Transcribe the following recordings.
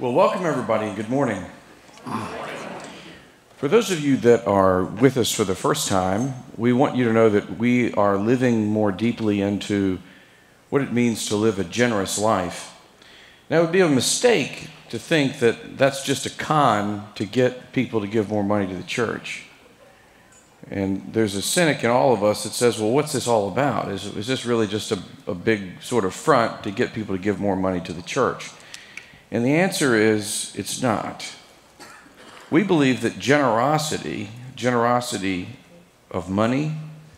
Well, welcome everybody and good morning. For those of you that are with us for the first time, we want you to know that we are living more deeply into what it means to live a generous life. Now, it would be a mistake to think that that's just a con to get people to give more money to the church. And there's a cynic in all of us that says, well, what's this all about? Is, is this really just a, a big sort of front to get people to give more money to the church? And the answer is it's not. We believe that generosity, generosity of money,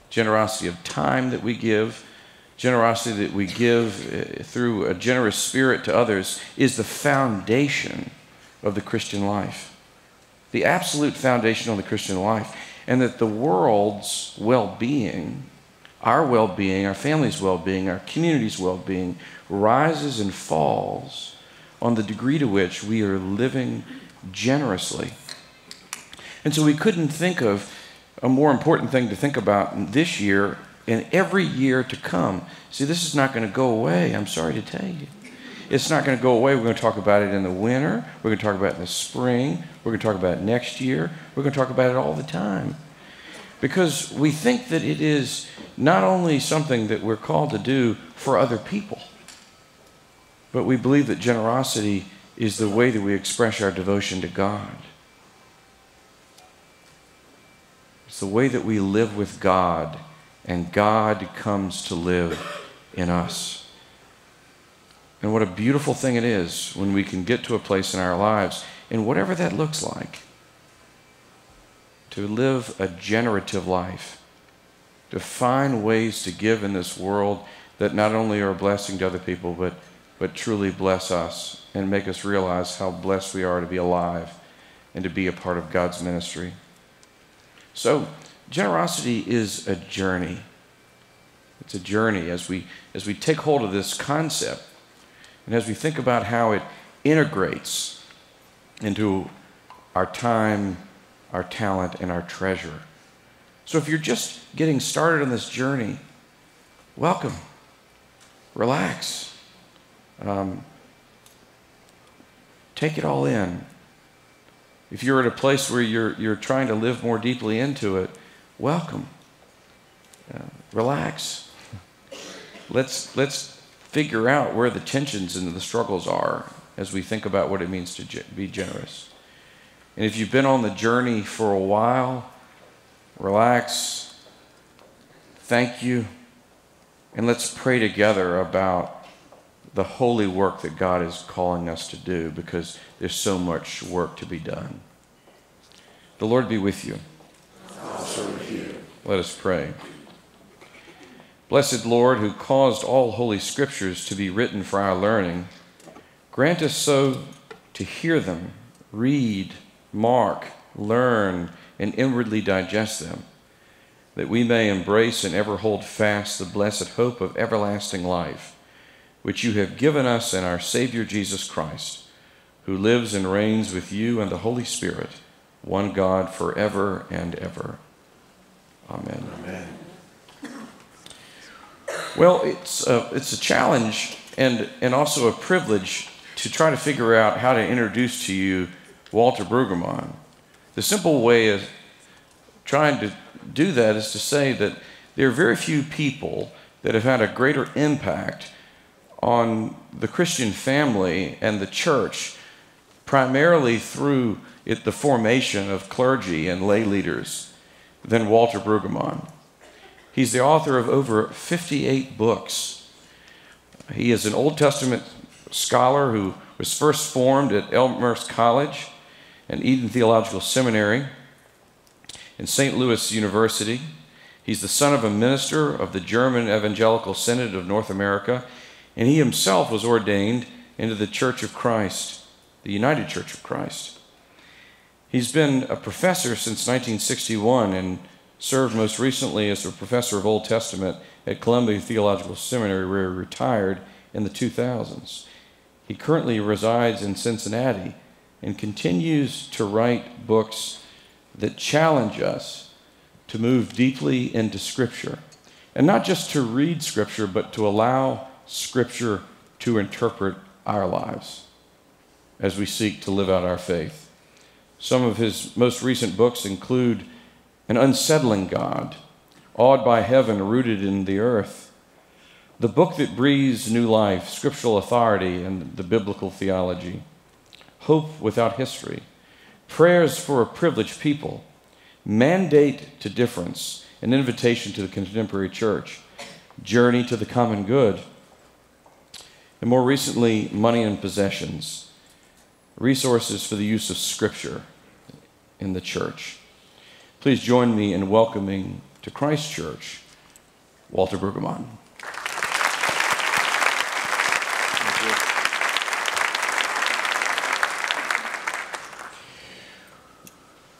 generosity of time that we give, generosity that we give eh, through a generous spirit to others, is the foundation of the Christian life. The absolute foundation of the Christian life and that the world's well being, our well being, our family's well being, our community's well being, rises and falls on the degree to which we are living generously. And so we couldn't think of a more important thing to think about this year and every year to come. See, this is not going to go away, I'm sorry to tell you. It's not going to go away. We're going to talk about it in the winter. We're going to talk about it in the spring. We're going to talk about it next year. We're going to talk about it all the time. Because we think that it is not only something that we're called to do for other people, but we believe that generosity is the way that we express our devotion to God. It's the way that we live with God, and God comes to live in us. And what a beautiful thing it is when we can get to a place in our lives, and whatever that looks like, to live a generative life, to find ways to give in this world that not only are a blessing to other people, but, but truly bless us and make us realize how blessed we are to be alive and to be a part of God's ministry. So, generosity is a journey. It's a journey as we, as we take hold of this concept and as we think about how it integrates into our time, our talent, and our treasure. So if you're just getting started on this journey, welcome. Relax. Um, take it all in. If you're at a place where you're, you're trying to live more deeply into it, welcome. Uh, relax. Let's, let's figure out where the tensions and the struggles are as we think about what it means to be generous. And if you've been on the journey for a while, relax, thank you, and let's pray together about the holy work that God is calling us to do because there's so much work to be done. The Lord be with you. Also with you. Let us pray. Blessed Lord, who caused all holy scriptures to be written for our learning, grant us so to hear them, read, mark, learn, and inwardly digest them, that we may embrace and ever hold fast the blessed hope of everlasting life, which you have given us in our Savior Jesus Christ, who lives and reigns with you and the Holy Spirit, one God forever and ever. Amen. Amen. Well, it's a, it's a challenge and, and also a privilege to try to figure out how to introduce to you Walter Brueggemann. The simple way of trying to do that is to say that there are very few people that have had a greater impact on the Christian family and the church, primarily through it, the formation of clergy and lay leaders, than Walter Brueggemann. He's the author of over 58 books. He is an Old Testament scholar who was first formed at Elmhurst College and Eden Theological Seminary and St. Louis University. He's the son of a minister of the German Evangelical Synod of North America, and he himself was ordained into the Church of Christ, the United Church of Christ. He's been a professor since 1961 and served most recently as a professor of Old Testament at Columbia Theological Seminary, where he retired in the 2000s. He currently resides in Cincinnati and continues to write books that challenge us to move deeply into Scripture. And not just to read Scripture, but to allow Scripture to interpret our lives. as we seek to live out our faith. Some of his most recent books include An Unsettling God, Awed by Heaven, Rooted in the Earth, the book that breathes new life, scriptural authority, and the biblical theology, Hope Without History, Prayers for a Privileged People, Mandate to Difference, an invitation to the contemporary church, Journey to the Common Good, and more recently, Money and Possessions, resources for the use of Scripture in the church. Please join me in welcoming to Christ Church Walter Brueggemann.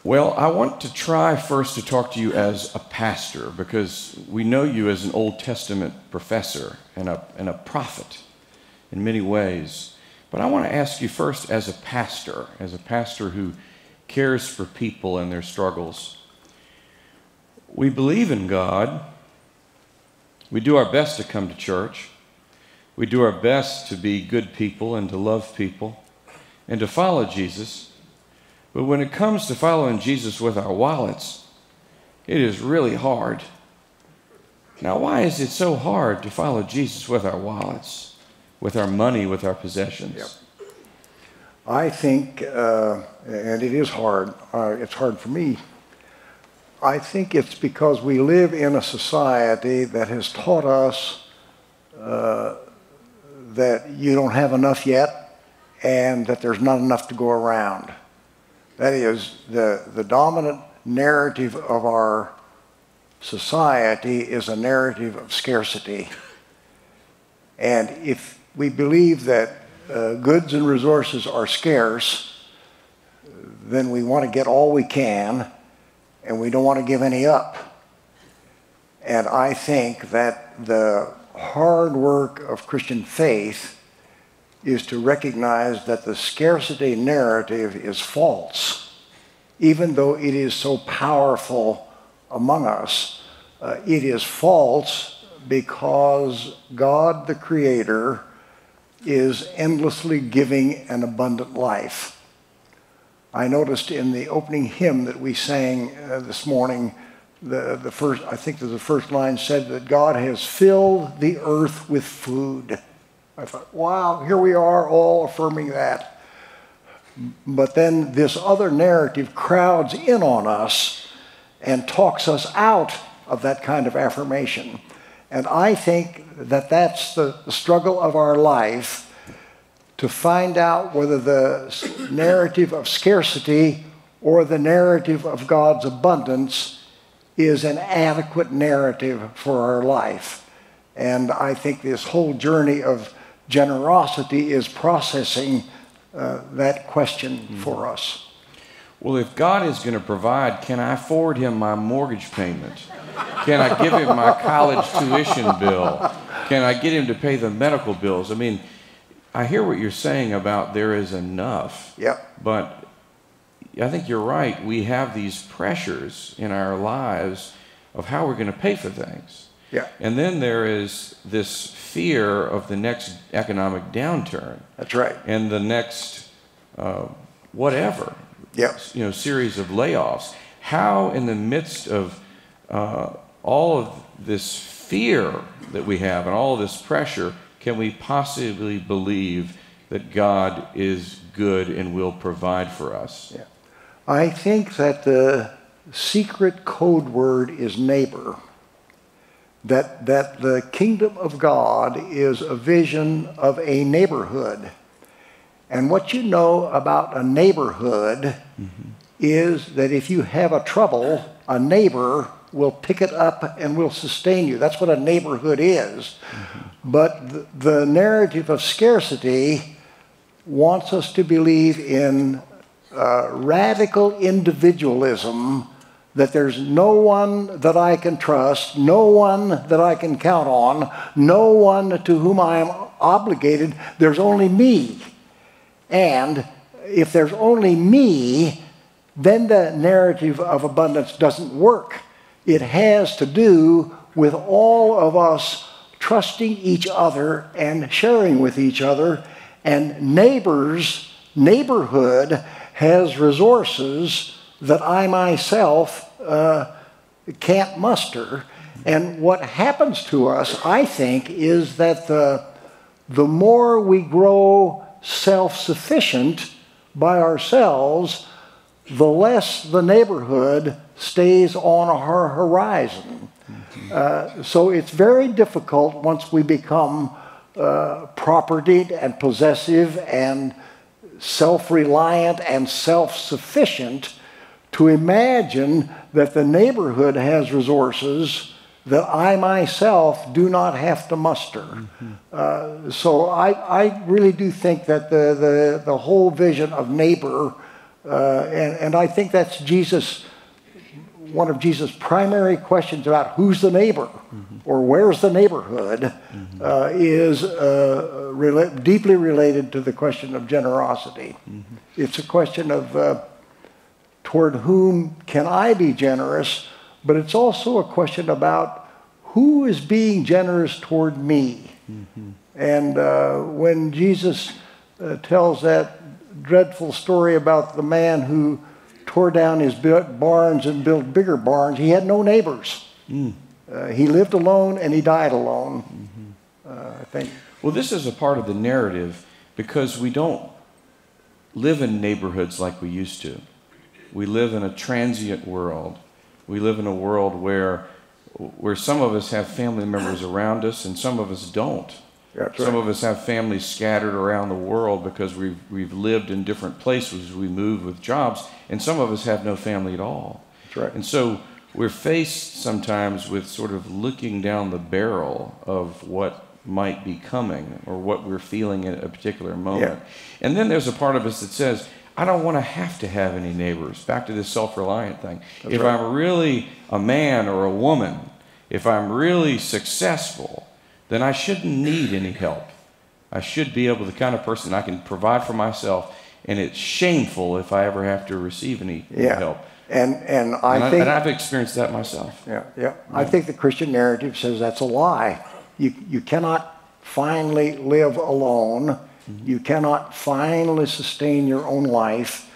Well, I want to try first to talk to you as a pastor because we know you as an Old Testament professor and a, and a prophet in many ways. But I want to ask you first as a pastor, as a pastor who cares for people and their struggles. We believe in God. We do our best to come to church. We do our best to be good people and to love people and to follow Jesus. But when it comes to following Jesus with our wallets, it is really hard. Now, why is it so hard to follow Jesus with our wallets, with our money, with our possessions? Yep. I think, uh, and it is hard, uh, it's hard for me. I think it's because we live in a society that has taught us uh, that you don't have enough yet and that there's not enough to go around. That is, the, the dominant narrative of our society is a narrative of scarcity. And if we believe that uh, goods and resources are scarce, then we want to get all we can and we don't want to give any up. And I think that the hard work of Christian faith is to recognize that the scarcity narrative is false, even though it is so powerful among us. Uh, it is false because God, the Creator, is endlessly giving an abundant life. I noticed in the opening hymn that we sang uh, this morning, the, the first, I think the first line said that God has filled the earth with food. I thought, wow, here we are all affirming that. But then this other narrative crowds in on us and talks us out of that kind of affirmation. And I think that that's the struggle of our life to find out whether the narrative of scarcity or the narrative of God's abundance is an adequate narrative for our life. And I think this whole journey of generosity is processing uh, that question mm-hmm. for us. Well, if God is going to provide, can I forward him my mortgage payment? Can I give him my college tuition bill? Can I get him to pay the medical bills? I mean, I hear what you're saying about there is enough. Yep. But I think you're right. We have these pressures in our lives of how we're going to pay for things. Yeah. And then there is this fear of the next economic downturn. That's right. And the next uh, whatever. Yeah. You know, series of layoffs. How, in the midst of uh, all of this fear that we have and all of this pressure, can we possibly believe that God is good and will provide for us? Yeah. I think that the secret code word is neighbor that, that the kingdom of God is a vision of a neighborhood. And what you know about a neighborhood mm-hmm. is that if you have a trouble, a neighbor will pick it up and will sustain you. That's what a neighborhood is. Mm-hmm. But the, the narrative of scarcity wants us to believe in uh, radical individualism that there's no one that I can trust, no one that I can count on, no one to whom I am obligated. There's only me. And if there's only me, then the narrative of abundance doesn't work. It has to do with all of us trusting each other and sharing with each other. And neighbors neighborhood has resources that I myself uh, can't muster. And what happens to us, I think, is that the, the more we grow self sufficient by ourselves, the less the neighborhood stays on our horizon. Uh, so it's very difficult once we become uh, propertied and possessive and self reliant and self sufficient to imagine that the neighborhood has resources that I myself do not have to muster. Mm-hmm. Uh, so I, I really do think that the, the, the whole vision of neighbor, uh, and, and I think that's Jesus, one of Jesus' primary questions about who's the neighbor mm-hmm. or where's the neighborhood, mm-hmm. uh, is uh, rela- deeply related to the question of generosity. Mm-hmm. It's a question of uh, toward whom can I be generous? But it's also a question about who is being generous toward me. Mm-hmm. And uh, when Jesus uh, tells that dreadful story about the man who tore down his barns and built bigger barns, he had no neighbors. Mm. Uh, he lived alone and he died alone. Mm-hmm. Uh, I think. Well, this is a part of the narrative because we don't live in neighborhoods like we used to. We live in a transient world we live in a world where, where some of us have family members around us and some of us don't. That's some right. of us have families scattered around the world because we've, we've lived in different places. We move with jobs, and some of us have no family at all. That's right. And so we're faced sometimes with sort of looking down the barrel of what might be coming or what we're feeling at a particular moment. Yeah. And then there's a part of us that says, I don't want to have to have any neighbors. Back to this self reliant thing. That's if right. I'm really a man or a woman, if I'm really successful, then I shouldn't need any help. I should be able, the kind of person I can provide for myself, and it's shameful if I ever have to receive any yeah. help. And and I and think I, and I've experienced that myself. Yeah, yeah, yeah. I think the Christian narrative says that's a lie. You you cannot finally live alone. You cannot finally sustain your own life,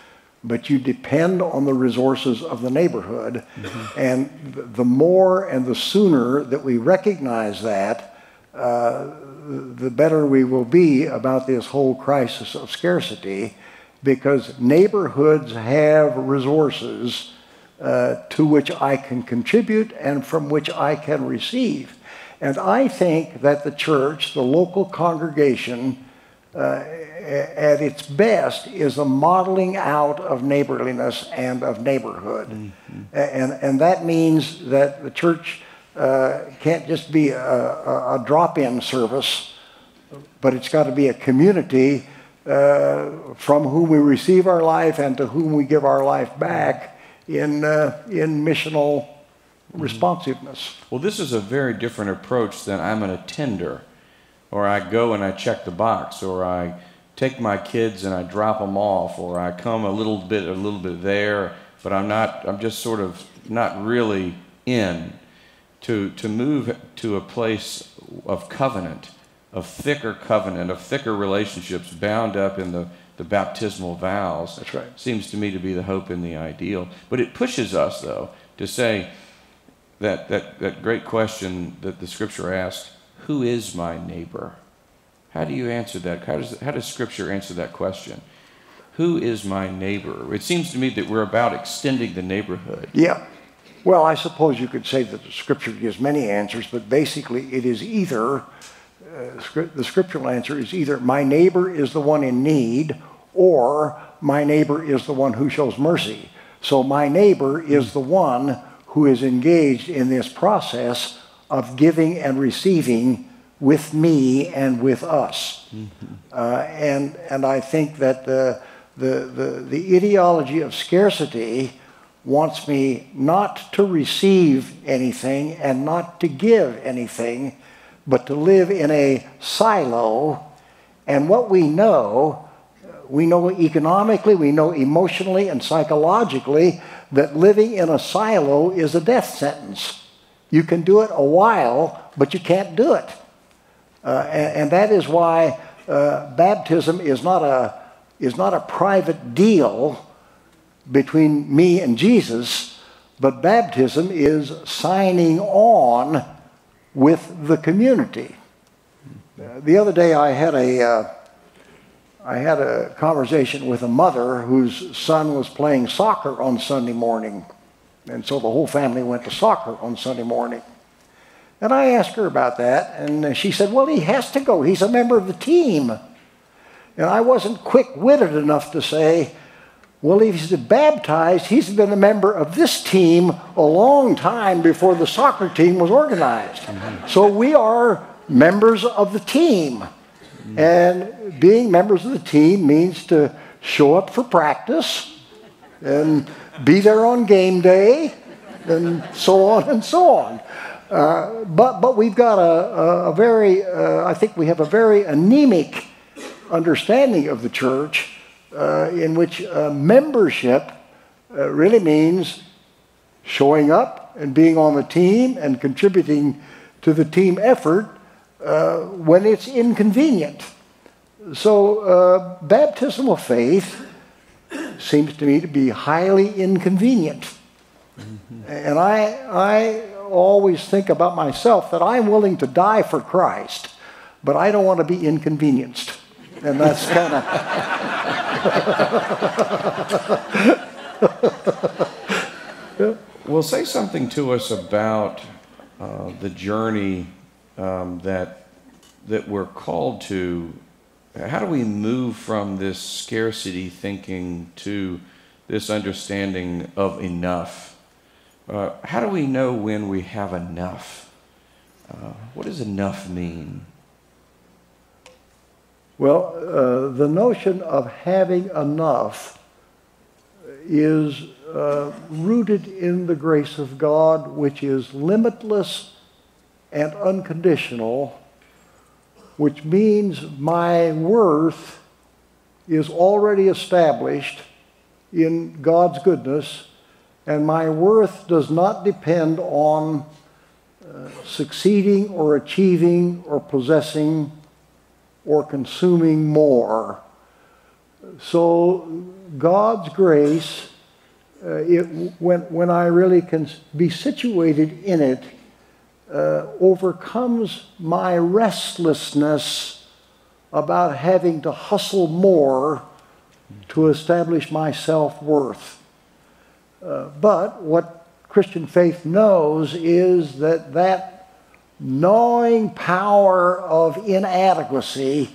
but you depend on the resources of the neighborhood. Mm-hmm. And the more and the sooner that we recognize that, uh, the better we will be about this whole crisis of scarcity because neighborhoods have resources uh, to which I can contribute and from which I can receive. And I think that the church, the local congregation, at its best is a modeling out of neighborliness and of neighborhood. Mm-hmm. And, and that means that the church uh, can't just be a, a, a drop in service, but it's got to be a community uh, from whom we receive our life and to whom we give our life back in, uh, in missional mm-hmm. responsiveness. Well, this is a very different approach than I'm an attender or I go and I check the box, or I take my kids and I drop them off, or I come a little bit, a little bit there, but I'm not, I'm just sort of not really in. To, to move to a place of covenant, of thicker covenant, of thicker relationships bound up in the, the baptismal vows. That's right. Seems to me to be the hope and the ideal. But it pushes us, though, to say that, that, that great question that the scripture asks who is my neighbor? How do you answer that? How does, how does Scripture answer that question? Who is my neighbor? It seems to me that we're about extending the neighborhood. Yeah. Well, I suppose you could say that the Scripture gives many answers, but basically it is either, uh, the scriptural answer is either my neighbor is the one in need or my neighbor is the one who shows mercy. So my neighbor is the one who is engaged in this process of giving and receiving with me and with us. Mm-hmm. Uh, and, and I think that the, the, the, the ideology of scarcity wants me not to receive anything and not to give anything, but to live in a silo. And what we know, we know economically, we know emotionally and psychologically that living in a silo is a death sentence. You can do it a while, but you can't do it. Uh, and, and, that is why uh, baptism is not a, is not a private deal between me and Jesus, but baptism is signing on with the community. Uh, the other day I had a uh, I had a conversation with a mother whose son was playing soccer on Sunday morning. And so the whole family went to soccer on Sunday morning. And I asked her about that, and she said, Well, he has to go. He's a member of the team. And I wasn't quick witted enough to say, Well, if he's baptized, he's been a member of this team a long time before the soccer team was organized. Mm-hmm. So we are members of the team. Mm-hmm. And being members of the team means to show up for practice and be there on game day and so on and so on. Uh, but, but we've got a, a, very, uh, I think we have a very anemic understanding of the church uh, in which uh, membership uh, really means showing up and being on the team and contributing to the team effort uh, when it's inconvenient. So, baptismal faith seems to me to be highly inconvenient. Mm-hmm. And I, I always think about myself that I'm willing to die for Christ, but I don't want to be inconvenienced. And that's kind of. well, say something to us about uh, the journey um, that, that we're called to how do we move from this scarcity thinking to this understanding of enough? Uh, how do we know when we have enough? Uh, what does enough mean? Well, uh, the notion of having enough is uh, rooted in the grace of God, which is limitless and unconditional which means my worth is already established in God's goodness, and my worth does not depend on uh, succeeding or achieving or possessing or consuming more. So, God's grace, uh, it, when, when I really can be situated in it, uh, overcomes my restlessness about having to hustle more to establish my self worth. Uh, but what Christian faith knows is that that gnawing power of inadequacy,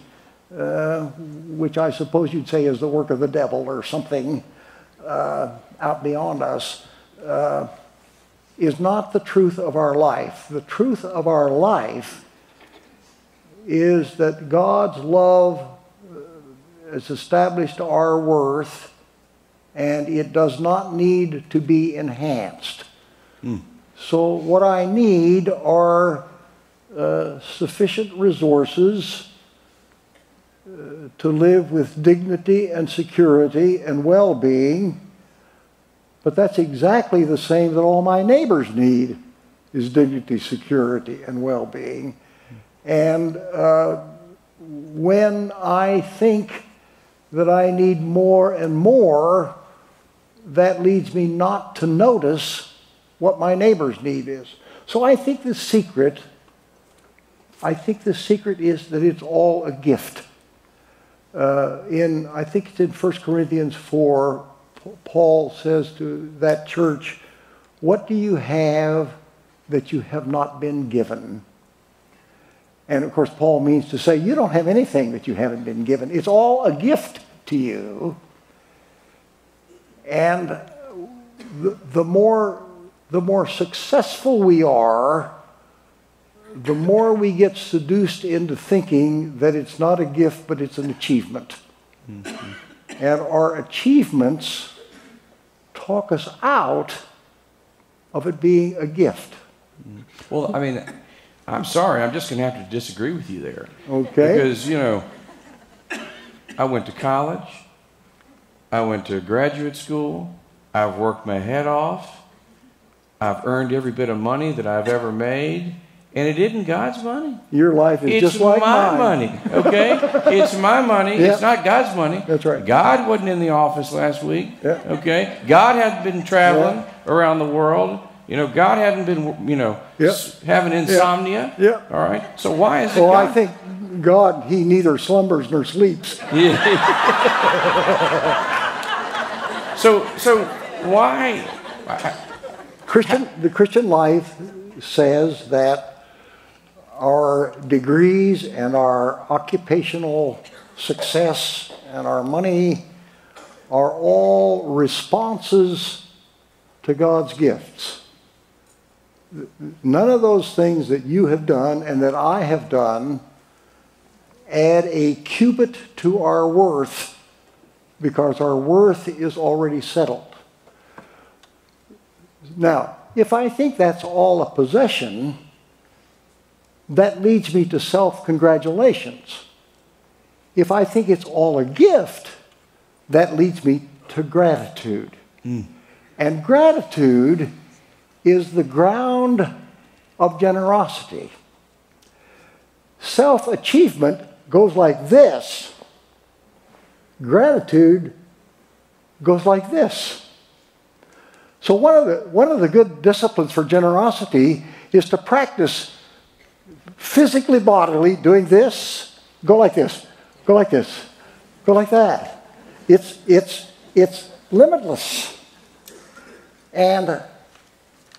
uh, which I suppose you'd say is the work of the devil or something uh, out beyond us, uh, is not the truth of our life. The truth of our life is that God's love has established our worth and it does not need to be enhanced. Mm. So, what I need are uh, sufficient resources uh, to live with dignity and security and well being but that's exactly the same that all my neighbors need is dignity, security, and well-being. And uh, when I think that I need more and more, that leads me not to notice what my neighbor's need is. So I think the secret, I think the secret is that it's all a gift. Uh, in I think it's in 1 Corinthians 4, Paul says to that church, What do you have that you have not been given? And of course, Paul means to say, You don't have anything that you haven't been given. It's all a gift to you. And the, the, more, the more successful we are, the more we get seduced into thinking that it's not a gift, but it's an achievement. Mm-hmm. And our achievements talk us out of it being a gift. Well, I mean, I'm sorry, I'm just going to have to disagree with you there. Okay. Because, you know, I went to college, I went to graduate school, I've worked my head off, I've earned every bit of money that I've ever made, and it isn't God's money. Your life is It's just like my mine. money, okay? it's my money. Yeah. It's not God's money. That's right. God wasn't in the office last week, Yeah. okay? God hadn't been traveling around the world. You know, God hadn't been, you know, s- having insomnia. Yeah. All right. So why is it Well, I think God, He neither slumbers nor sleeps. Yeah. so, so why? Christian, the Christian life says that our degrees and our occupational success and our money are all responses to God's gifts. None of those things that you have done and that I have done add a cubit to our worth because our worth is already settled. Now, if I think that's all a possession, that leads me to self congratulations. If I think it's all a gift, that leads me to gratitude. Mm. And gratitude is the ground of generosity. Self achievement goes like this, gratitude goes like this. So one of the one of the good disciplines for generosity is to practice physically bodily doing this, go like this, go like this, go like that. It's it's it's limitless. And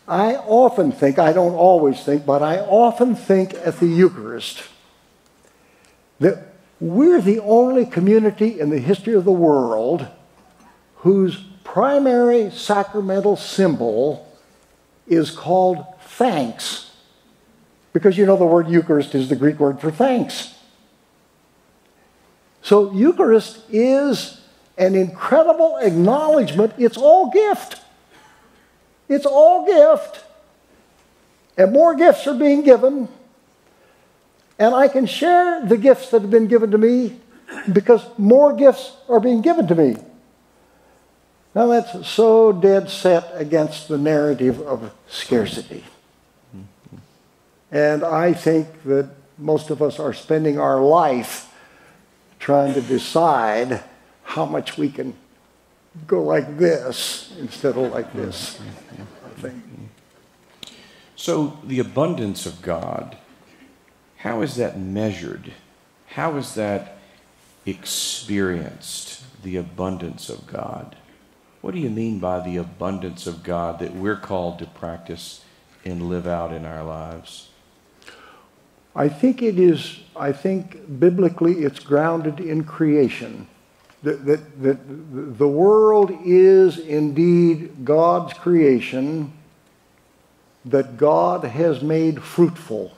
I often think, I don't always think, but I often think at the Eucharist that we're the only community in the history of the world whose primary sacramental symbol is called thanks. Because you know the word Eucharist is the Greek word for thanks. So Eucharist is an incredible acknowledgement. It's all gift. It's all gift. And more gifts are being given. And I can share the gifts that have been given to me because more gifts are being given to me. Now that's so dead set against the narrative of scarcity. And I think that most of us are spending our life trying to decide how much we can go like this instead of like this. I think. So the abundance of God, how is that measured? How is that experienced? The abundance of God. What do you mean by the abundance of God that we're called to practice and live out in our lives? I think it is, I think biblically it's grounded in creation. That, that, that the world is indeed God's creation that God has made fruitful.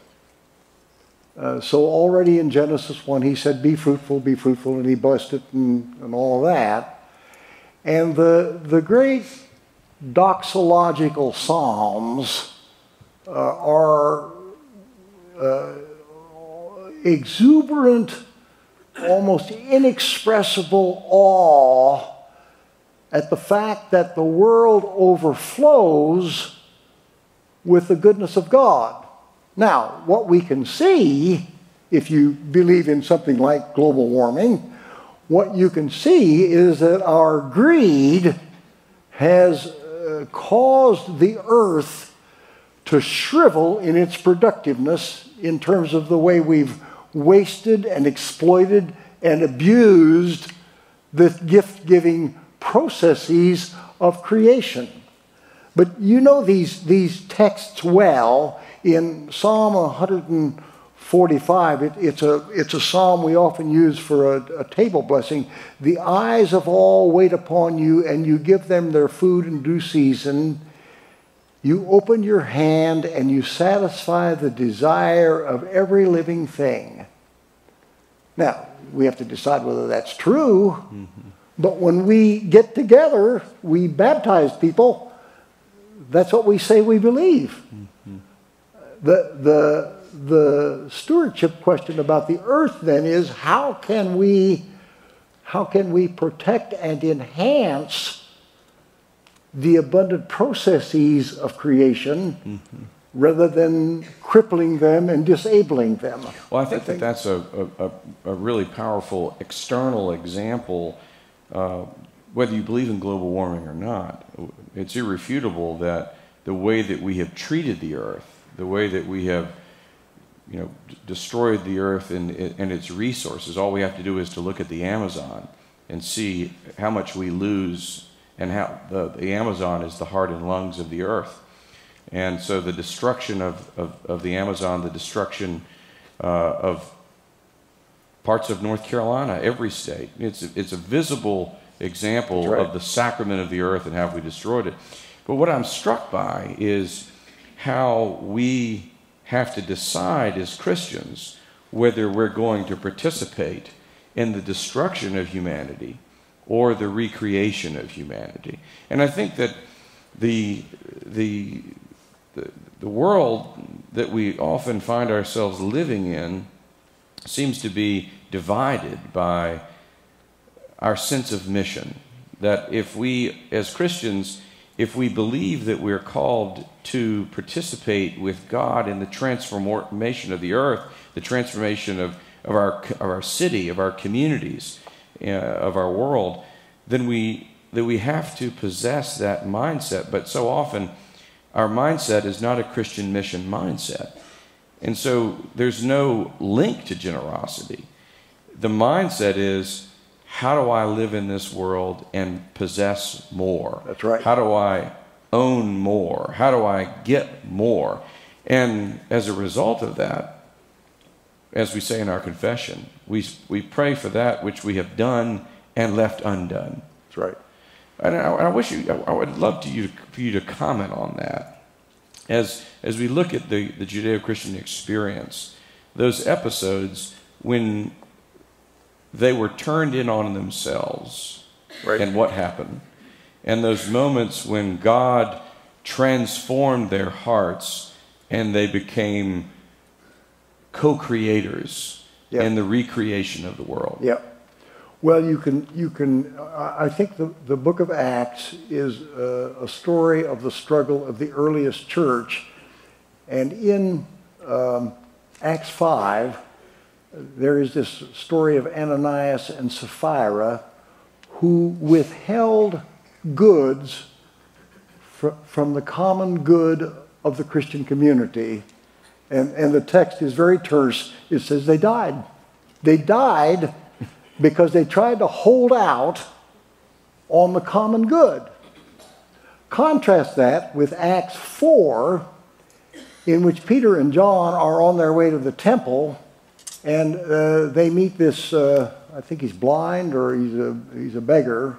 Uh, so already in Genesis 1, he said, Be fruitful, be fruitful, and he blessed it and, and all that. And the, the great doxological psalms uh, are uh, exuberant, almost inexpressible awe at the fact that the world overflows with the goodness of God. Now, what we can see, if you believe in something like global warming, what you can see is that our greed has uh, caused the earth to shrivel in its productiveness in terms of the way we've wasted and exploited and abused the gift giving processes of creation. But you know these, these texts well. In Psalm 145, it, it's, a, it's a psalm we often use for a, a table blessing. The eyes of all wait upon you, and you give them their food in due season. You open your hand and you satisfy the desire of every living thing. Now, we have to decide whether that's true, mm-hmm. but when we get together, we baptize people. That's what we say we believe. Mm-hmm. The, the, the stewardship question about the earth then is how can we, how can we protect and enhance the abundant processes of creation mm-hmm. rather than crippling them and disabling them. Well, I think, I think that that's a, a, a, really powerful external example, uh, whether you believe in global warming or not. It's irrefutable that the way that we have treated the earth, the way that we have you know, destroyed the earth and, and its resources. All we have to do is to look at the Amazon and see how much we lose and how the, the Amazon is the heart and lungs of the earth. And so the destruction of, of, of the Amazon, the destruction uh, of parts of North Carolina, every state, it's, it's a visible example right. of the sacrament of the earth and how we destroyed it. But what I'm struck by is how we have to decide as Christians whether we're going to participate in the destruction of humanity or the recreation of humanity. And I think that the, the, the, the world that we often find ourselves living in seems to be divided by our sense of mission. That if we, as Christians, if we believe that we're called to participate with God in the transformation of the earth, the transformation of, of, our, of our city, of our communities, uh, of our world, then we, that we have to possess that mindset. But so often, our mindset is not a Christian mission mindset. And so there's no link to generosity. The mindset is, how do I live in this world and possess more? That's right. How do I own more? How do I get more? And as a result of that, as we say in our confession, we, we pray for that which we have done and left undone. That's right. And I, I wish you, I, I would love to you, for you to comment on that. As, as we look at the, the Judeo Christian experience, those episodes when they were turned in on themselves. Right. And what happened? And those moments when God transformed their hearts and they became co creators yep. in the recreation of the world. Yeah. Well, you can, you can, I think the, the book of Acts is a, a story of the struggle of the earliest church. And in um, Acts 5, there is this story of Ananias and Sapphira who withheld goods fr from the common good of the Christian community. And, and the text is very terse. It says they died. They died because they tried to hold out on the common good. Contrast that with Acts 4, in which Peter and John are on their way to the temple and uh, they meet this, uh, I think he's blind or he's a, he's a beggar.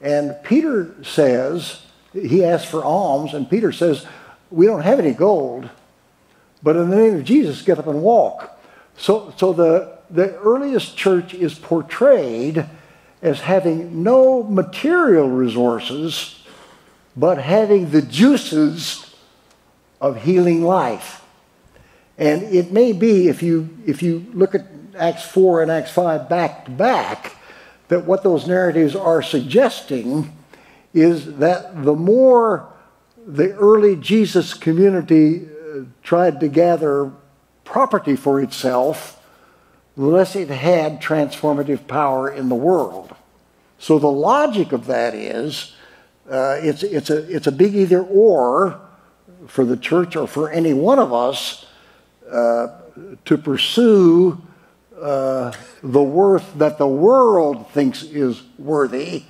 And Peter says, he asks for alms, and Peter says, We don't have any gold, but in the name of Jesus, get up and walk. So, so the, the earliest church is portrayed as having no material resources, but having the juices of healing life. And it may be, if you, if you look at Acts 4 and Acts 5 back to back, that what those narratives are suggesting is that the more the early Jesus community tried to gather property for itself, unless it had transformative power in the world. So the logic of that is uh, it's, it's, a, it's a big either or for the church or for any one of us uh, to pursue uh, the worth that the world thinks is worthy,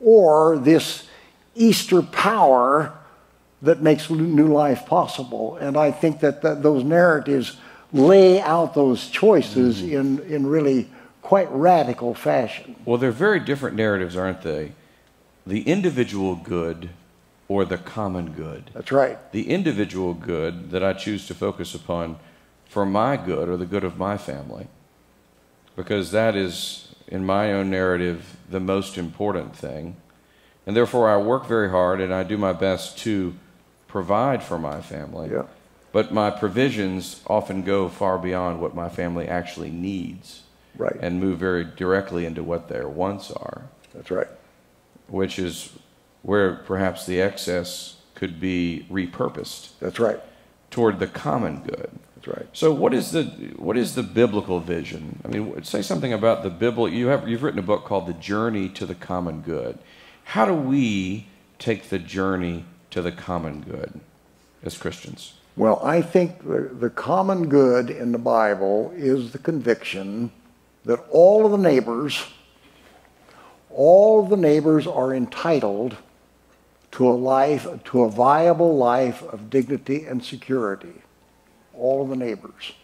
or this Easter power that makes new life possible. And I think that, that those narratives lay out those choices mm -hmm. in, in really quite radical fashion. Well, they're very different narratives, aren't they? The individual good or the common good. That's right. The individual good that I choose to focus upon for my good or the good of my family. Because that is, in my own narrative, the most important thing. And therefore, I work very hard and I do my best to provide for my family. Yeah. But my provisions often go far beyond what my family actually needs. Right. And move very directly into what their wants are. That's right. Which is where perhaps the excess could be repurposed. That's right. toward the common good. That's right. So, what is the what is the biblical vision? I mean, say something about the biblical. You have you've written a book called "The Journey to the Common Good." How do we take the journey to the common good as Christians? Well, I think the, the common good in the Bible is the conviction that all of the neighbors, all of the neighbors are entitled to a life, to a viable life of dignity and security. All of the neighbors.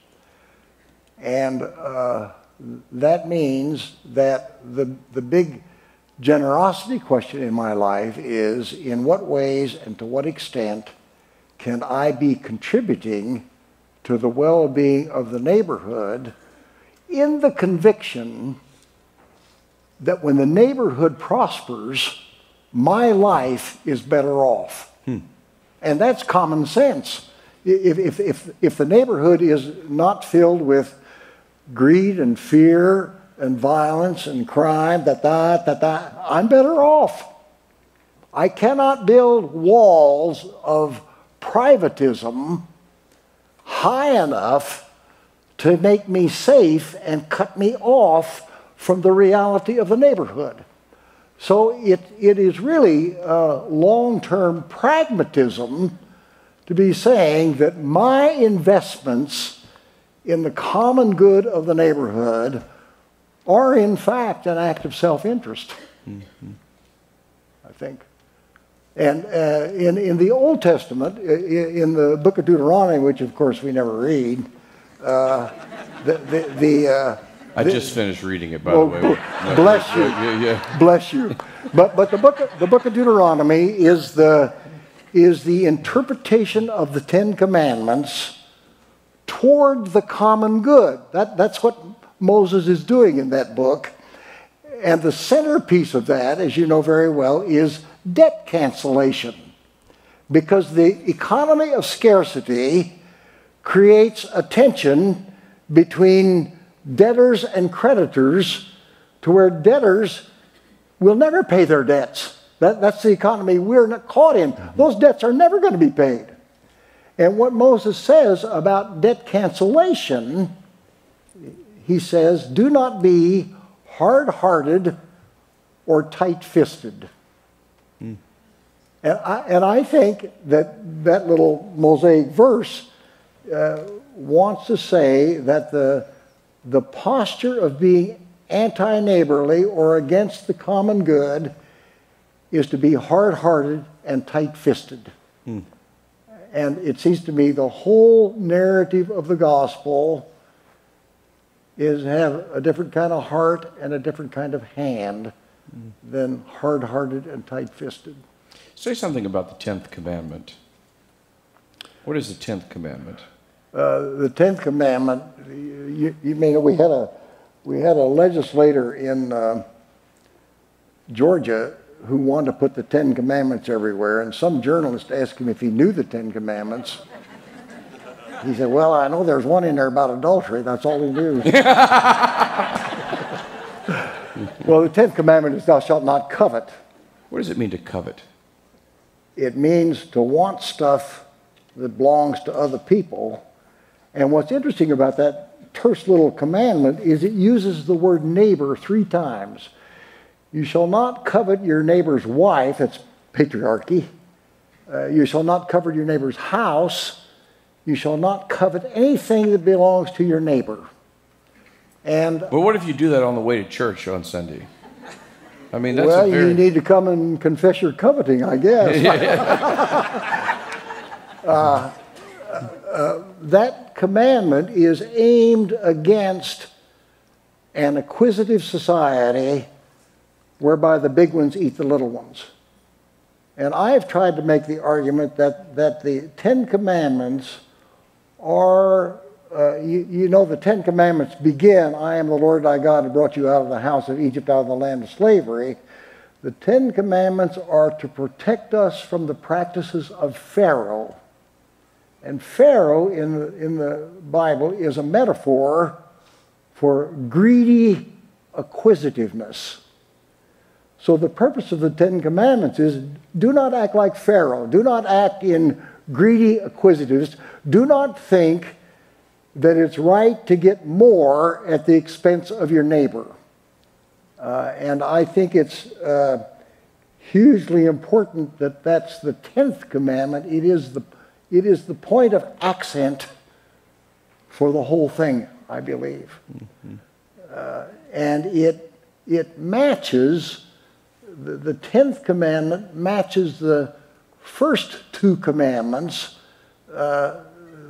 And uh, that means that the, the big generosity question in my life is in what ways and to what extent can I be contributing to the well being of the neighborhood in the conviction that when the neighborhood prospers, my life is better off? Hmm. And that's common sense. If, if, if, if the neighborhood is not filled with greed and fear and violence and crime, that that that that, I'm better off. I cannot build walls of privatism high enough to make me safe and cut me off from the reality of the neighborhood. So it, it is really uh, long term pragmatism to be saying that my investments in the common good of the neighborhood are, in fact, an act of self interest. Mm-hmm. I think. And uh, in, in the Old Testament, in the book of Deuteronomy, which of course we never read, uh, the, the, the uh, I just finished reading it, by well, the way. No, bless you. Yeah, yeah. Bless you. But, but the, book of, the book of Deuteronomy is the, is the interpretation of the Ten Commandments toward the common good. That, that's what Moses is doing in that book. And the centerpiece of that, as you know very well, is debt cancellation. Because the economy of scarcity creates a tension between debtors and creditors to where debtors will never pay their debts. That, that's the economy we're not caught in. Mm-hmm. Those debts are never going to be paid. And what Moses says about debt cancellation, he says, do not be hard hearted or tight fisted. Mm. And, I, and I think that that little Mosaic verse uh, wants to say that the, the posture of being anti neighborly or against the common good is to be hard hearted and tight fisted. Mm. And it seems to me the whole narrative of the gospel is have a different kind of heart and a different kind of hand than hard hearted and tight fisted. Say something about the 10th commandment. What is the 10th commandment? Uh, the 10th commandment, you, you mean we had a, we had a legislator in uh, Georgia who wanted to put the Ten Commandments everywhere, and some journalist asked him if he knew the Ten Commandments. He said, Well, I know there's one in there about adultery. That's all he knew. well, the Tenth Commandment is, Thou shalt not covet. What does it mean to covet? It means to want stuff that belongs to other people. And what's interesting about that terse little commandment is it uses the word neighbor three times. You shall not covet your neighbor's wife, that's patriarchy. Uh, you shall not covet your neighbor's house. You shall not covet anything that belongs to your neighbor. And well, what if you do that on the way to church on Sunday? I mean, that's well, very... you need to come and confess your coveting, I guess. uh, uh, that commandment is aimed against an acquisitive society whereby the big ones eat the little ones. And I've tried to make the argument that, that the Ten Commandments are, uh, you, you, know, the Ten Commandments begin, I am the Lord thy God who brought you out of the house of Egypt, out of the land of slavery. The Ten Commandments are to protect us from the practices of Pharaoh. And Pharaoh in in the Bible is a metaphor for greedy acquisitiveness. So the purpose of the Ten Commandments is do not act like Pharaoh. Do not act in greedy acquisitiveness. Do not think that it's right to get more at the expense of your neighbor. Uh, and I think it's uh, hugely important that that's the 10th commandment. It is the, it is the point of accent for the whole thing, I believe. Mm-hmm. Uh, and it, it matches, the, the 10th commandment matches the first two commandments uh,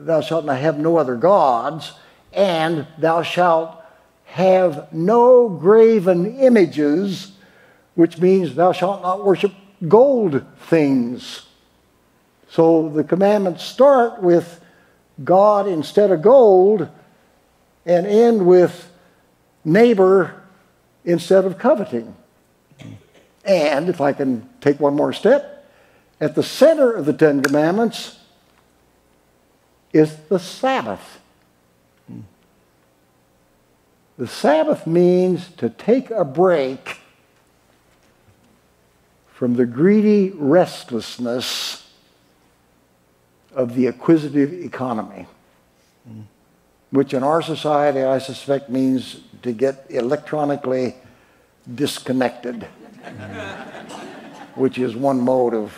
thou shalt not have no other gods, and thou shalt have no graven images, which means thou shalt not worship gold things. So the commandments start with God instead of gold and end with neighbor instead of coveting. And if I can take one more step, at the center of the Ten Commandments is the Sabbath. The Sabbath means to take a break from the greedy restlessness of the acquisitive economy, which in our society, I suspect, means to get electronically disconnected, which is one mode of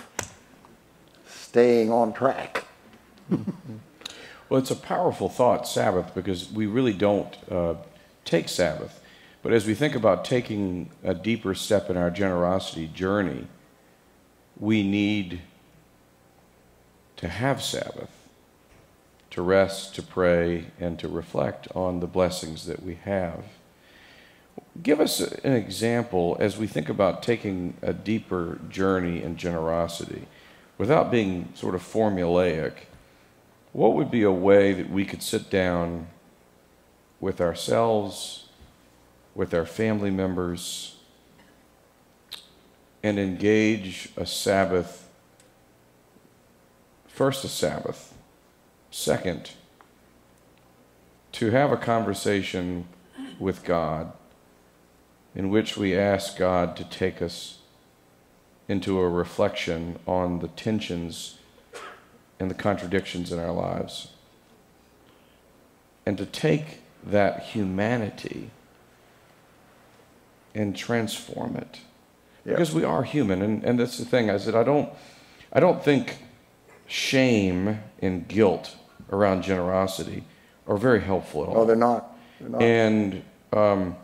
staying on track. well, it's a powerful thought, Sabbath, because we really don't uh, take Sabbath. But as we think about taking a deeper step in our generosity journey, we need to have Sabbath, to rest, to pray, and to reflect on the blessings that we have. Give us an example as we think about taking a deeper journey in generosity without being sort of formulaic. What would be a way that we could sit down with ourselves, with our family members, and engage a Sabbath. First, a Sabbath. Second, to have a conversation with God in which we ask God to take us into a reflection on the tensions and the contradictions in our lives. And to take that humanity and transform it. Yep. Because we are human, and, and that's the thing. I said I don't I don't think shame and guilt around generosity are very helpful at all. No, they're not. They're not. And um,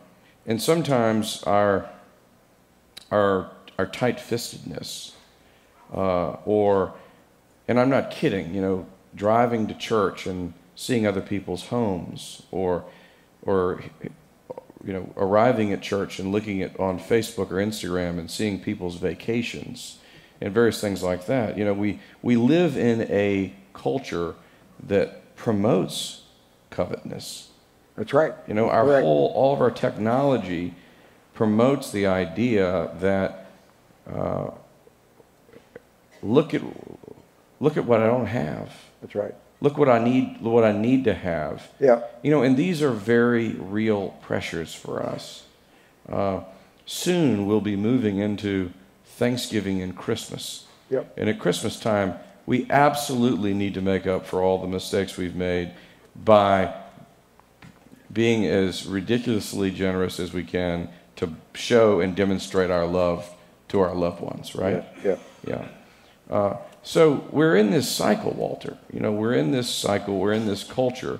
and sometimes our our our tight-fistedness, uh, or and I'm not kidding. You know, driving to church and seeing other people's homes or or you know arriving at church and looking at on Facebook or Instagram and seeing people's vacations and various things like that. You know, we we live in a culture that promotes covetousness. That's right. You know, our Correct. whole all of our technology promotes the idea that uh, look at look at what I don't have. That's right. Look what I need, what I need to have. Yeah. You know, and these are very real pressures for us. Uh, soon we'll be moving into Thanksgiving and Christmas. Yep. And at Christmas time, we absolutely need to make up for all the mistakes we've made by being as ridiculously generous as we can to show and demonstrate our love to our loved ones, right? Yeah. Yeah. yeah. Uh, so we're in this cycle, Walter. You know, we're in this cycle, we're in this culture,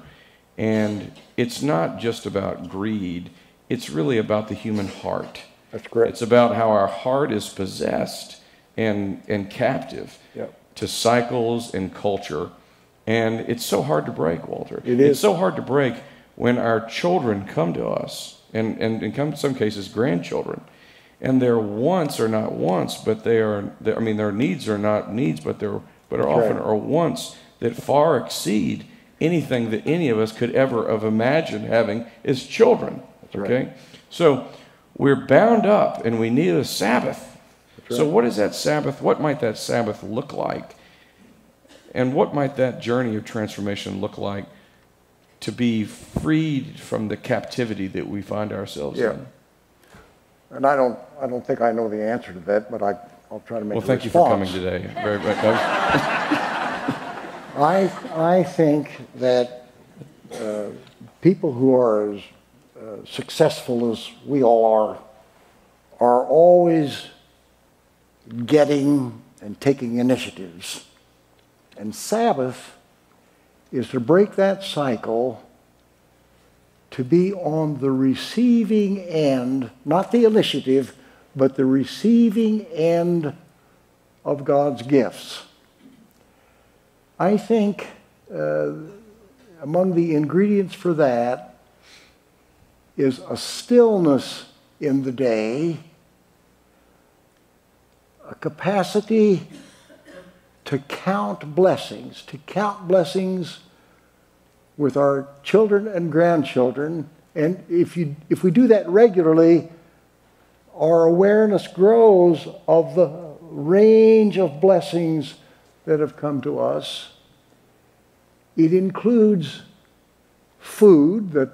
and it's not just about greed, it's really about the human heart. That's correct. It's about how our heart is possessed and, and captive yep. to cycles and culture. And it's so hard to break, Walter. It is. It's so hard to break when our children come to us, and, and in some cases, grandchildren and their wants are not wants, but they are. I mean, their needs are not needs, but they're but are often are wants that far exceed anything that any of us could ever have imagined having as children. Okay, right. so we're bound up, and we need a Sabbath. Right. So, what is that Sabbath? What might that Sabbath look like? And what might that journey of transformation look like to be freed from the captivity that we find ourselves yeah. in? And I don't, I don't think I know the answer to that, but I, I'll try to make it. well, thank you for coming today. Very, very, I, I think that uh, people who are as uh, successful as we all are are always getting and taking initiatives. And Sabbath is to break that cycle to be on the receiving end, not the initiative, but the receiving end of God's gifts. I think uh, among the ingredients for that is a stillness in the day, a capacity to count blessings, to count blessings with our children and grandchildren. And if, you, if we do that regularly, our awareness grows of the range of blessings that have come to us. It includes food that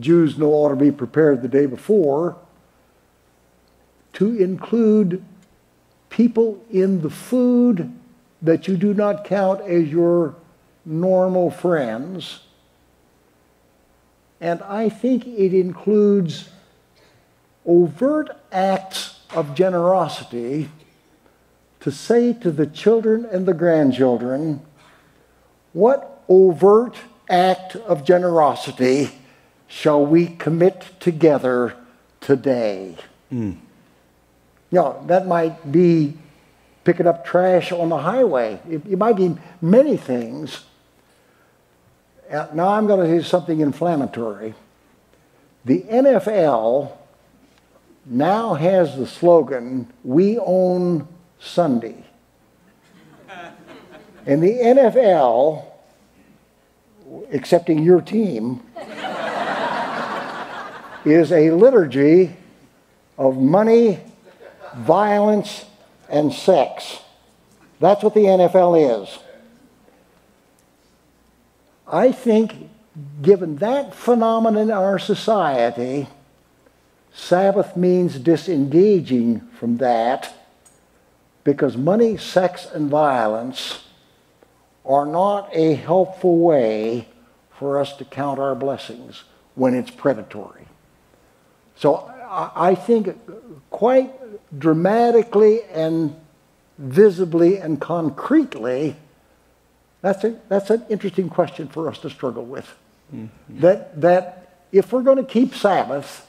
Jews know ought to be prepared the day before, to include people in the food that you do not count as your normal friends. And I think it includes overt acts of generosity to say to the children and the grandchildren, what overt act of generosity shall we commit together today? Mm. You know, that might be picking up trash on the highway. It, it might be many things. Now I'm going to say something inflammatory. The NFL now has the slogan, We Own Sunday. And the NFL, excepting your team, is a liturgy of money, violence, and sex. That's what the NFL is. I think, given that phenomenon in our society, Sabbath means disengaging from that because money, sex, and violence are not a helpful way for us to count our blessings when it's predatory. So I think quite dramatically and visibly and concretely, that's, a, that's an interesting question for us to struggle with. Mm-hmm. That, that if we're going to keep Sabbath,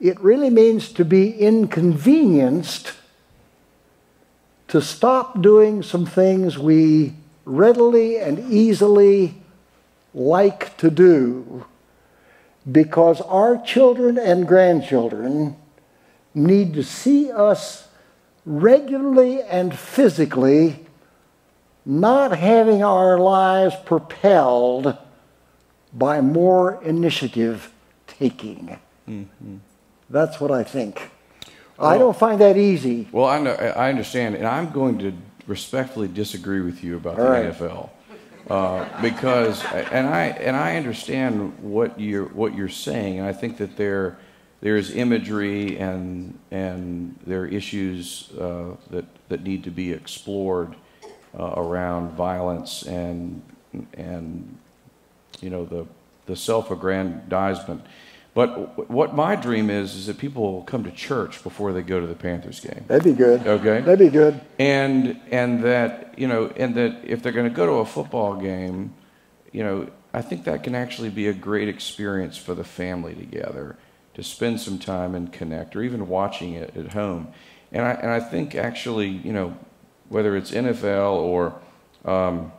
it really means to be inconvenienced to stop doing some things we readily and easily like to do because our children and grandchildren need to see us regularly and physically not having our lives propelled by more initiative taking. Mm-hmm. That's what I think. Well, I don't find that easy. Well, I, know, I understand, and I'm going to respectfully disagree with you about All the right. NFL. Uh, because and I and I understand what you're what you're saying, and I think that there there's imagery and and there are issues uh, that that need to be explored uh, around violence and and you know the the self-aggrandizement. But what my dream is is that people will come to church before they go to the Panthers game. That'd be good. Okay. That'd be good. And and that you know and that if they're going to go to a football game, you know, I think that can actually be a great experience for the family together to spend some time and connect, or even watching it at home. And I and I think actually, you know, whether it's NFL or um,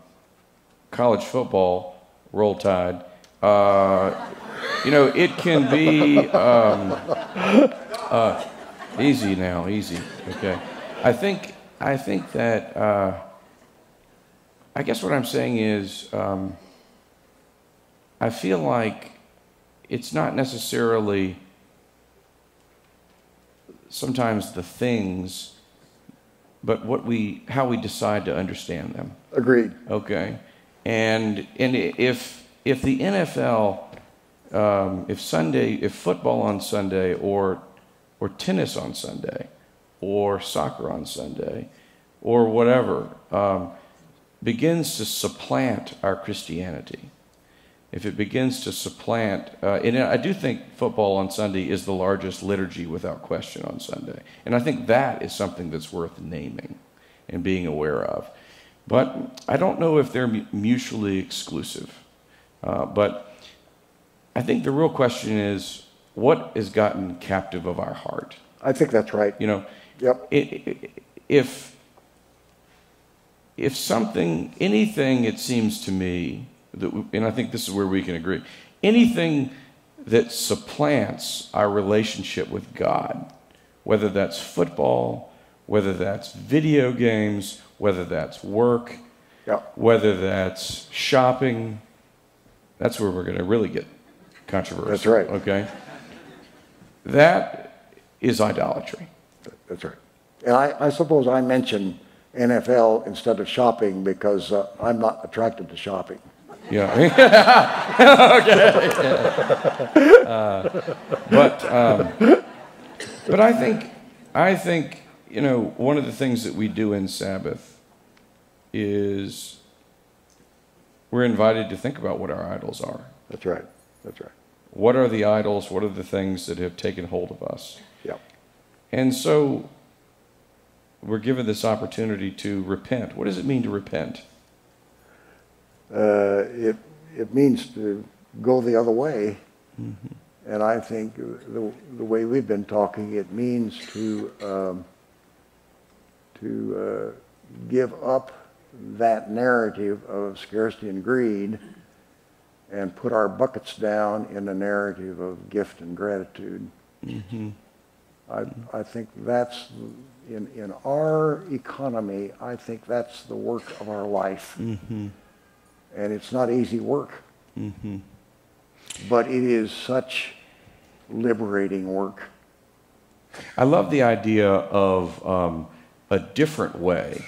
college football, roll tide. Uh, you know, it can be um, uh, easy now, easy. Okay, I think I think that uh, I guess what I'm saying is um, I feel like it's not necessarily sometimes the things, but what we how we decide to understand them. Agreed. Okay, and and if if the NFL um, if Sunday, if football on Sunday, or or tennis on Sunday, or soccer on Sunday, or whatever, um, begins to supplant our Christianity, if it begins to supplant, uh, and I do think football on Sunday is the largest liturgy without question on Sunday. And I think that is something that's worth naming and being aware of. But I don't know if they're mutually exclusive. Uh, but I think the real question is what has gotten captive of our heart? I think that's right. You know, yep. if, if something, anything, it seems to me, that, and I think this is where we can agree, anything that supplants our relationship with God, whether that's football, whether that's video games, whether that's work, yep. whether that's shopping, that's where we're going to really get controversial. That's right. Okay? That is idolatry. That's right. And I, I suppose I mentioned NFL instead of shopping because uh, I'm not attracted to shopping. Yeah. okay. Yeah. Uh, but um, but I think I think you know one of the things that we do in Sabbath is we're invited to think about what our idols are. That's right. That's right. What are the idols? What are the things that have taken hold of us? Yeah. And so we're given this opportunity to repent. What does it mean to repent? Uh, it, it means to go the other way. Mm-hmm. And I think the, the way we've been talking, it means to, um, to uh, give up that narrative of scarcity and greed and put our buckets down in a narrative of gift and gratitude. Mm-hmm. I, I think that's in, in our economy, I think that's the work of our life. Mm-hmm. And it's not easy work. Mm-hmm. But it is such liberating work. I love the idea of um, a different way.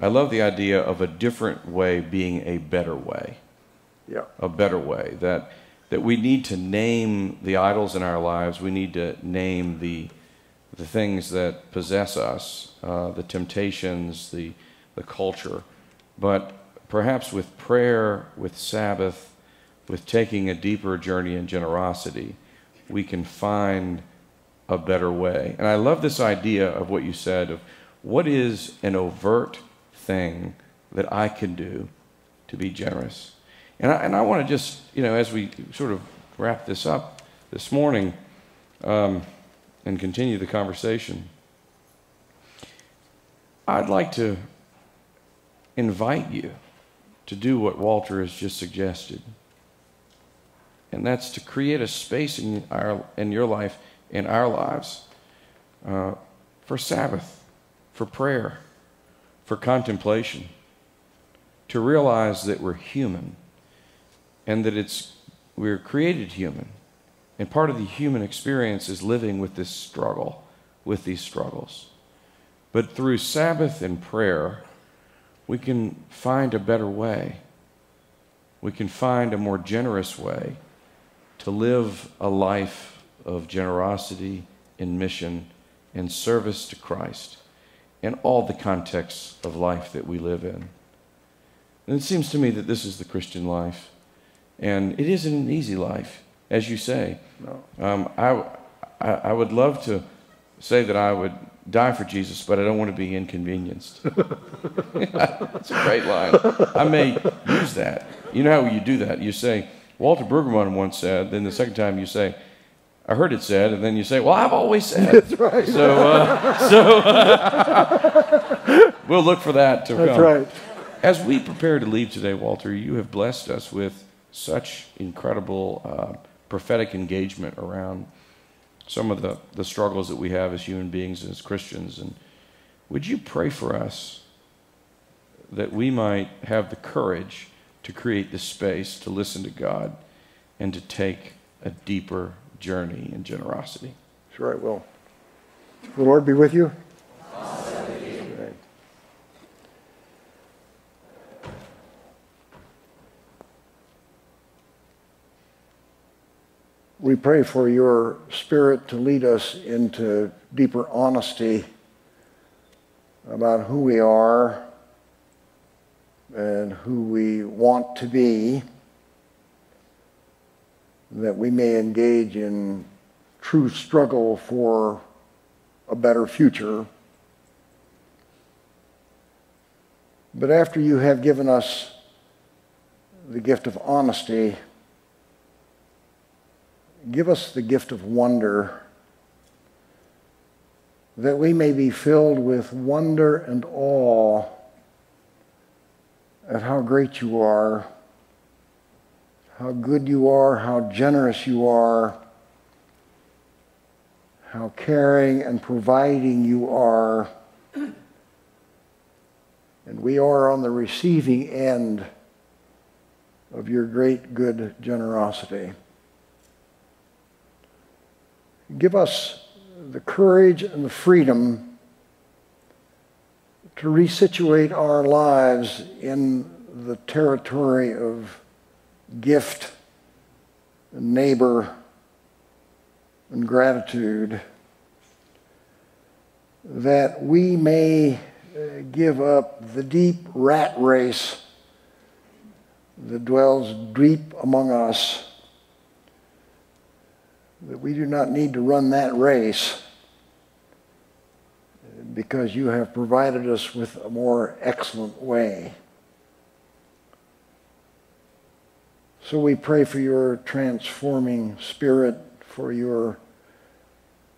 I love the idea of a different way being a better way. Yeah. A better way. That, that we need to name the idols in our lives. We need to name the, the things that possess us, uh, the temptations, the, the culture. But perhaps with prayer, with Sabbath, with taking a deeper journey in generosity, we can find a better way. And I love this idea of what you said of what is an overt thing that I can do to be generous. And I, and I want to just, you know, as we sort of wrap this up this morning um, and continue the conversation, I'd like to invite you to do what Walter has just suggested. And that's to create a space in, our, in your life, in our lives, uh, for Sabbath, for prayer for contemplation, to realize that we're human and that it's, we're created human. And part of the human experience is living with this struggle, with these struggles. But through Sabbath and prayer, we can find a better way. We can find a more generous way to live a life of generosity and mission and service to Christ in all the contexts of life that we live in. And it seems to me that this is the Christian life. And it isn't an easy life, as you say. No. Um, I, I, I, would love to say that I would die for Jesus, but I don't want to be inconvenienced. That's a great line. I may use that. You know how you do that? You say, Walter Brueggemann once said, then the second time you say, I heard it said, and then you say, "Well, I've always said." That's right. So, uh, so uh, we'll look for that to That's come. right. As we prepare to leave today, Walter, you have blessed us with such incredible uh, prophetic engagement around some of the, the struggles that we have as human beings and as Christians. And would you pray for us that we might have the courage to create this space to listen to God and to take a deeper journey in generosity. Sure, I will. The Lord be with you. We pray for your spirit to lead us into deeper honesty about who we are and who we want to be, that we may engage in true struggle for a better future. But after you have given us the gift of honesty, give us the gift of wonder that we may be filled with wonder and awe at how great you are, how good you are, how generous you are, how caring and providing you are. And we are on the receiving end of your great good generosity. Give us the courage and the freedom to resituate our lives in the territory of gift and neighbor and gratitude that we may uh, give up the deep rat race that dwells deep among us that we do not need to run that race because you have provided us with a more excellent way. So we pray for your transforming spirit, for your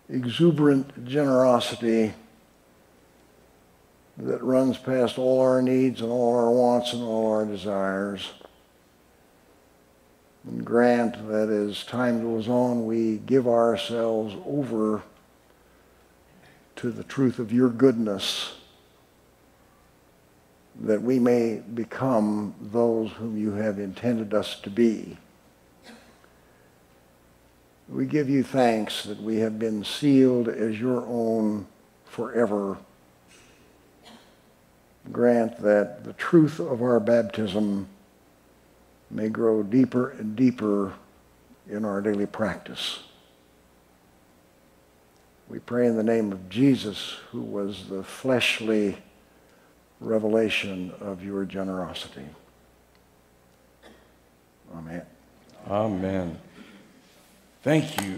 exuberant generosity that runs past all our needs and all our wants and all our desires. And grant that as time goes on, we give ourselves over to the truth of your goodness, that we may become those whom you have intended us to be. We give you thanks that we have been sealed as your own forever. Grant that the truth of our baptism may grow deeper and deeper in our daily practice. We pray in the name of Jesus, who was the fleshly revelation of your generosity. Amen. Amen. Thank you.